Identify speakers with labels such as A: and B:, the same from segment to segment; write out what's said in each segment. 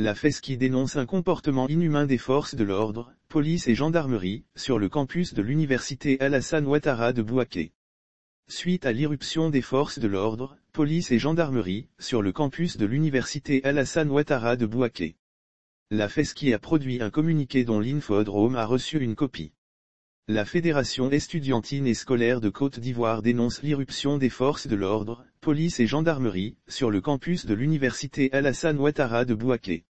A: La FESCI dénonce un comportement inhumain des forces de l'ordre, police et gendarmerie, sur le campus de l'université Alassane Ouattara de Bouaké. Suite à l'irruption des forces de l'ordre, police et gendarmerie, sur le campus de l'université Alassane Ouattara de Bouaké. La FESCI a produit un communiqué dont l'Infodrome a reçu une copie. La Fédération estudiantine et scolaire de Côte d'Ivoire dénonce l'irruption des forces de l'ordre, police et gendarmerie, sur le campus de l'université Alassane Ouattara de Bouaké.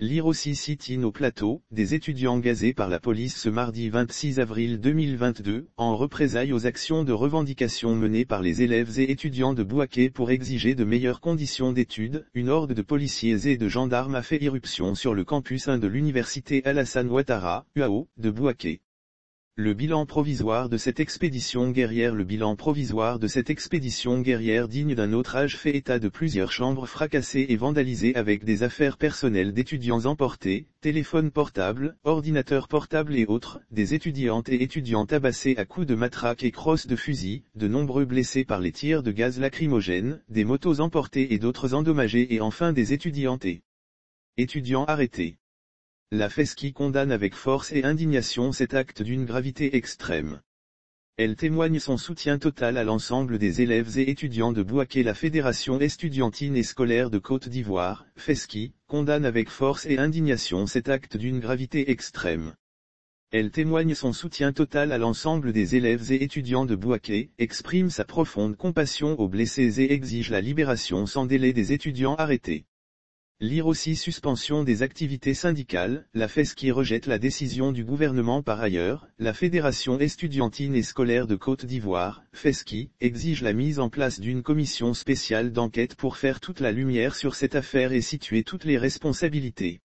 A: Lire aussi sit-in au plateau, des étudiants gazés par la police ce mardi 26 avril 2022, en représailles aux actions de revendication menées par les élèves et étudiants de Bouaké pour exiger de meilleures conditions d'études, une horde de policiers et de gendarmes a fait irruption sur le campus 1 de l'université Alassane Ouattara, UAO, de Bouaké. Le bilan provisoire de cette expédition guerrière Le bilan provisoire de cette expédition guerrière digne d'un autre âge fait état de plusieurs chambres fracassées et vandalisées avec des affaires personnelles d'étudiants emportés, téléphones portables, ordinateurs portables et autres, des étudiantes et étudiants tabassés à coups de matraque et crosses de fusil, de nombreux blessés par les tirs de gaz lacrymogène, des motos emportées et d'autres endommagés et enfin des étudiantes et étudiants arrêtés. La FESCI condamne avec force et indignation cet acte d'une gravité extrême. Elle témoigne son soutien total à l'ensemble des élèves et étudiants de Bouaké. La Fédération estudiantine et scolaire de Côte d'Ivoire, FESCI, condamne avec force et indignation cet acte d'une gravité extrême. Elle témoigne son soutien total à l'ensemble des élèves et étudiants de Bouaké, exprime sa profonde compassion aux blessés et exige la libération sans délai des étudiants arrêtés. Lire aussi suspension des activités syndicales, la FESCI rejette la décision du gouvernement par ailleurs, la Fédération estudiantine et scolaire de Côte d'Ivoire, FESCI, exige la mise en place d'une commission spéciale d'enquête pour faire toute la lumière sur cette affaire et situer toutes les responsabilités.